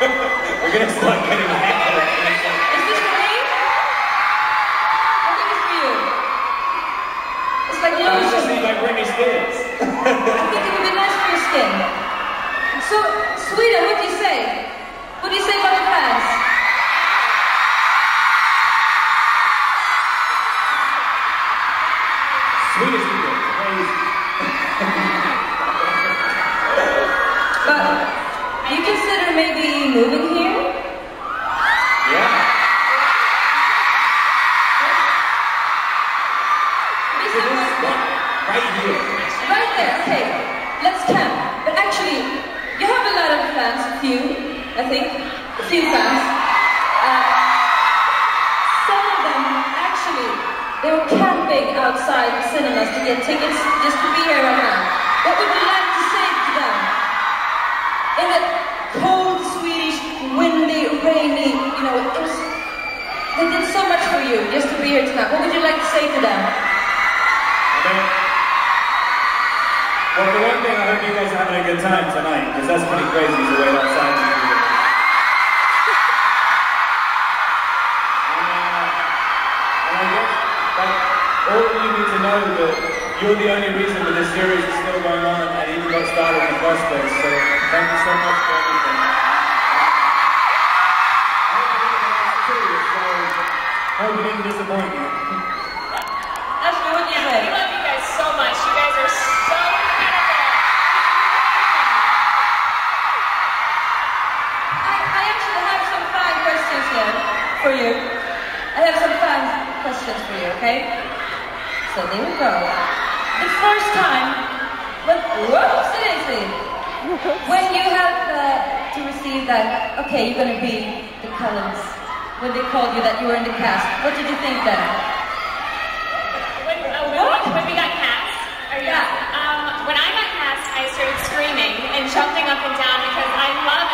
We're gonna start getting a is this for me? I think it's for you. It's like I was just lotion. thinking like Britney Spears. I think it would be nice for your skin. So, Sweden, what do you say? What do you say about the fans? Swedish people, please. But you do consider maybe moving here? Yeah. This somewhere- Right here. Right there, okay. Let's camp. But actually, you have a lot of fans, a few, I think. A few fans. Uh, some of them, actually, they were camping outside the cinemas to get tickets just to be here right now. What would you like so much for you just to be here tonight. What would you like to say to them? I well, for one thing, I hope you guys are having a good time tonight, because that's pretty crazy to wait outside. that. And, uh, and I guess, like, all of you need to know that you're the only reason that this series is still going on and even got started in the first place. So thank you so much hope we didn't disappoint you. Ashley, what do you We love you guys so much. You guys are so incredible. I, I actually have some fan questions here for you. I have some fan questions for you, okay? So there we go. The first time, but whoops, Daisy! When you have uh, to receive that, okay, you're gonna be the Cullens. When they called you that you were in the cast, what did you think then? When, uh, when, when we got cast, are you, Yeah. um, when I got cast, I started screaming and jumping up and down because I love